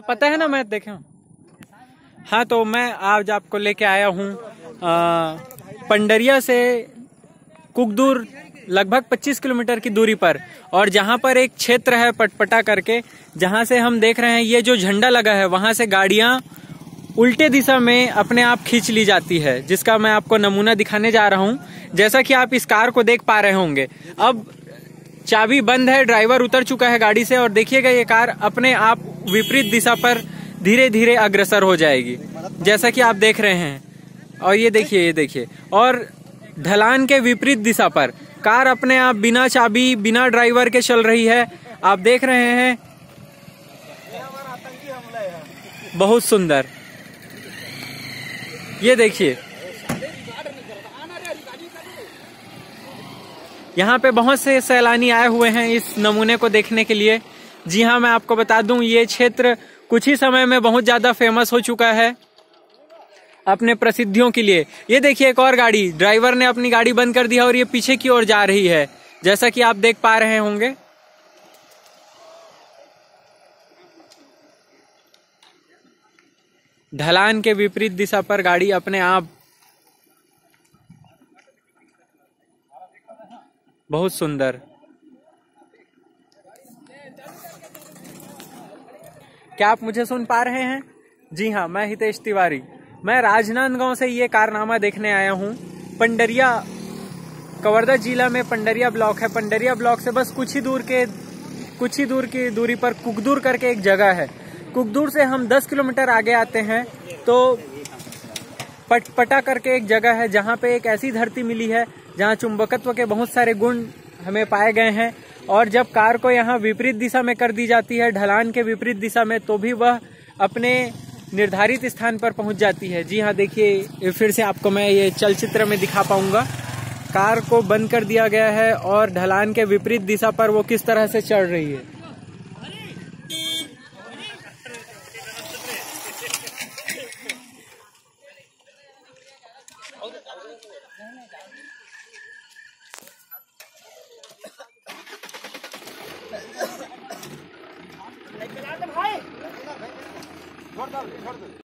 पता है ना मैं देखे। हाँ तो मैं आज आपको लेके आया हूँ पंडरिया से कुकदूर, लगभग 25 किलोमीटर की दूरी पर। और जहाँ पर एक क्षेत्र है पटपटा करके, जहाँ से हम देख रहे हैं ये जो झंडा लगा है, वहाँ से गाड़ियाँ उल्टे दिशा में अपने आप खींच ली जाती है, जिसका मैं आपको नमूना दिखाने जा रहा हूँ। जैसा कि आप इस कार को देख पा रहे होंगे। अब चाबी बंद है, ड्राइवर उतर चुका है गाड़ी से, और देखिएगा ये कार अपने आप विपरीत दिशा पर धीरे धीरे अग्रसर हो जाएगी। जैसा कि आप देख रहे हैं। और ये देखिए ये देखिए। और ढलान के विपरीत दिशा पर, कार अपने आप बिना चाबी, बिना ड्राइवर के चल रही है। आप देख रहे हैं। बहुत सुंदर। ये देखिए। यहाँ पे बहुत से सैलानी आए हुए हैं इस नमूने को देखने के लिए। जी हाँ मैं आपको बता दूँ, ये क्षेत्र कुछ ही समय में बहुत ज़्यादा फ़ेमस हो चुका है अपने प्रसिद्धियों के लिए। ये देखिए एक और गाड़ी, ड्राइवर ने अपनी गाड़ी बंद कर दिया और ये पीछे की ओर जा रही है। जैसा कि आप देख पा रहे होंगे। ढलान के विपरीत दिशा पर गाड़ी अपने आप बहुत सुंदर। क्या आप मुझे सुन पा रहे हैं? जी हाँ मैं हितेश तिवारी। मैं राजनांदगांव से ये कारनामा देखने आया हूँ। पंडरिया, कवर्धा जिला में पंडरिया ब्लॉक है। पंडरिया ब्लॉक से बस कुछ ही दूर के, कुछ ही दूर की दूरी पर कुकदूर करके एक जगह है। कुकदूर से हम 10 किलोमीटर आगे आते हैं तो पटपटा करके एक जगह है, जहाँ पे एक ऐसी धरती मिली है, जहाँ चुंबकत्व के बहुत सारे गुण हमें पाए गए हैं। और जब कार को यहाँ विपरीत दिशा में कर दी जाती है, ढलान के विपरीत दिशा में तो भी वह अपने निर्धारित स्थान पर पहुँच जाती है। जी हाँ देखिए, फिर से आपको मैं ये चलचित्र में दिखा पाऊँगा। कार को बंद कर दिया गया है और ढलान के विपरीत दिशा पर वो किस तरह से चढ़ रही है? Córtale, córtale.